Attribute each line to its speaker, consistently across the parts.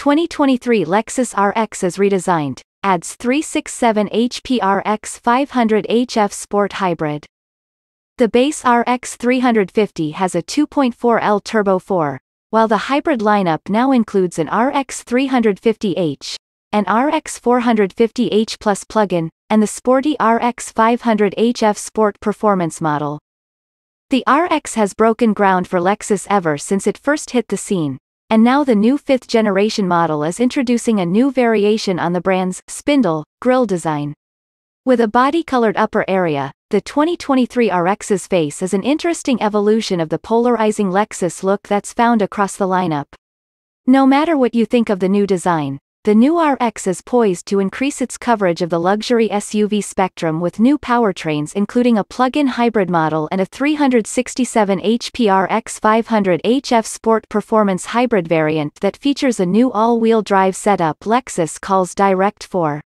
Speaker 1: 2023 Lexus RX is redesigned, adds 367 HP RX 500h F Sport Hybrid. The base RX 350 has a 2.4L Turbo 4, while the hybrid lineup now includes an RX 350h, an RX 450h Plus plug-in, and the sporty RX 500h F Sport Performance model. The RX has broken ground for Lexus ever since it first hit the scene, and now the new fifth generation model is introducing a new variation on the brand's spindle grille design. With a body-colored upper area, the 2023 RX's face is an interesting evolution of the polarizing Lexus look that's found across the lineup. No matter what you think of the new design, the new RX is poised to increase its coverage of the luxury SUV spectrum with new powertrains including a plug-in hybrid model and a 367 HP RX 500h F Sport Performance hybrid variant that features a new all-wheel drive setup Lexus calls Direct 4.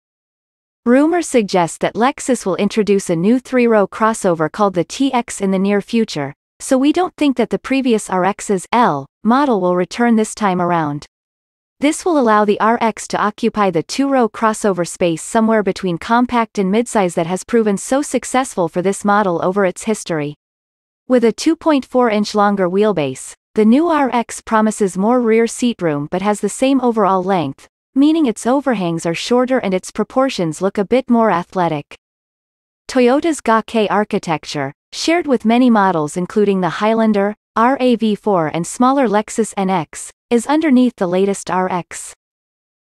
Speaker 1: Rumors suggest that Lexus will introduce a new three-row crossover called the TX in the near future, so we don't think that the previous RX's L model will return this time around. This will allow the RX to occupy the two-row crossover space somewhere between compact and midsize that has proven so successful for this model over its history. With a 2.4-inch longer wheelbase, the new RX promises more rear seat room but has the same overall length, meaning its overhangs are shorter and its proportions look a bit more athletic. Toyota's GA-K architecture, shared with many models including the Highlander, RAV4 and smaller Lexus NX, is underneath the latest RX.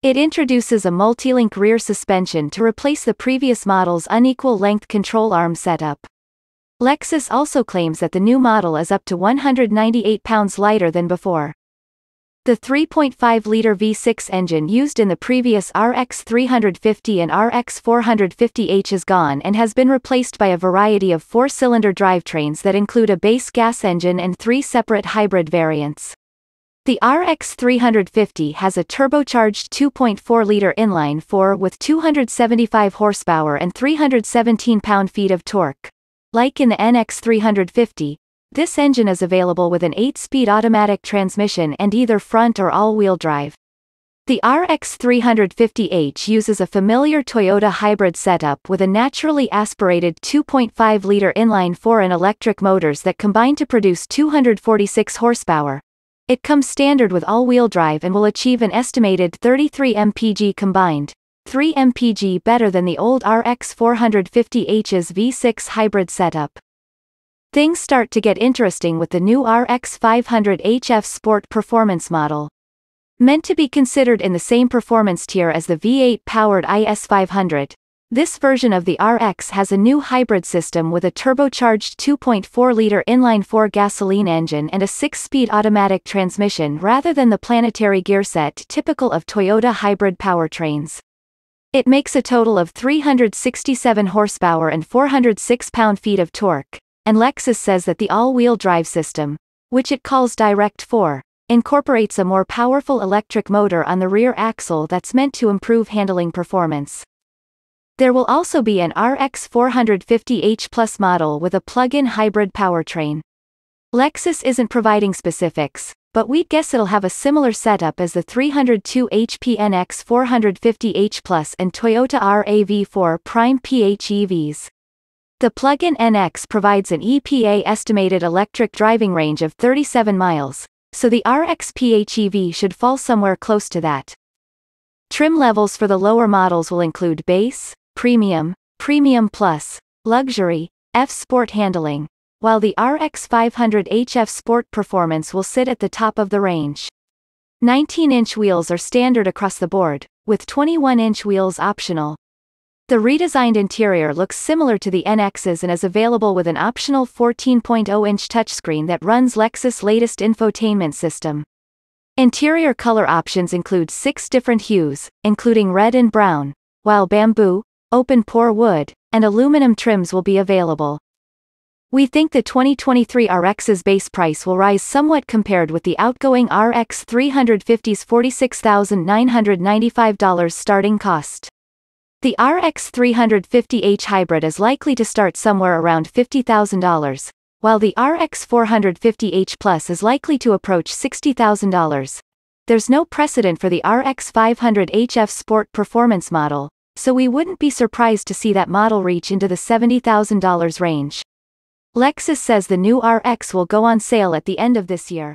Speaker 1: It introduces a multi-link rear suspension to replace the previous model's unequal length control arm setup. Lexus also claims that the new model is up to 198 pounds lighter than before. The 3.5-liter V6 engine used in the previous RX 350 and RX 450h is gone and has been replaced by a variety of four-cylinder drivetrains that include a base gas engine and three separate hybrid variants. The RX 350 has a turbocharged 2.4-liter inline-4 with 275 horsepower and 317 pound-feet of torque. Like in the NX 350, this engine is available with an 8-speed automatic transmission and either front or all-wheel drive. The RX 350h uses a familiar Toyota hybrid setup with a naturally aspirated 2.5-liter inline-4 and electric motors that combine to produce 246 horsepower, it comes standard with all-wheel drive and will achieve an estimated 33 mpg combined, 3 mpg better than the old RX 450h's V6 hybrid setup. Things start to get interesting with the new RX 500h F Sport Performance model. Meant to be considered in the same performance tier as the V8-powered IS 500, this version of the RX has a new hybrid system with a turbocharged 2.4-liter inline-4 gasoline engine and a 6-speed automatic transmission rather than the planetary gearset typical of Toyota hybrid powertrains. It makes a total of 367 horsepower and 406 pound-feet of torque, and Lexus says that the all-wheel drive system, which it calls Direct 4, incorporates a more powerful electric motor on the rear axle that's meant to improve handling performance. There will also be an RX 450h Plus model with a plug-in hybrid powertrain. Lexus isn't providing specifics, but we'd guess it'll have a similar setup as the 302 HP NX 450h Plus and Toyota RAV4 Prime PHEVs. The plug-in NX provides an EPA estimated electric driving range of 37 miles, so the RX PHEV should fall somewhere close to that. Trim levels for the lower models will include base, Premium, Premium Plus, Luxury, F Sport handling, while the RX 500h F Sport Performance will sit at the top of the range. 19-inch wheels are standard across the board, with 21-inch wheels optional. The redesigned interior looks similar to the NX's and is available with an optional 14.0-inch touchscreen that runs Lexus' latest infotainment system. Interior color options include six different hues, including red and brown, while bamboo, open pore wood, and aluminum trims will be available. We think the 2023 RX's base price will rise somewhat compared with the outgoing RX 350's $46,995 starting cost. The RX 350h Hybrid is likely to start somewhere around $50,000, while the RX 450h Plus is likely to approach $60,000. There's no precedent for the RX 500h F Sport performance model, so we wouldn't be surprised to see that model reach into the $70,000 range. Lexus says the new RX will go on sale at the end of this year.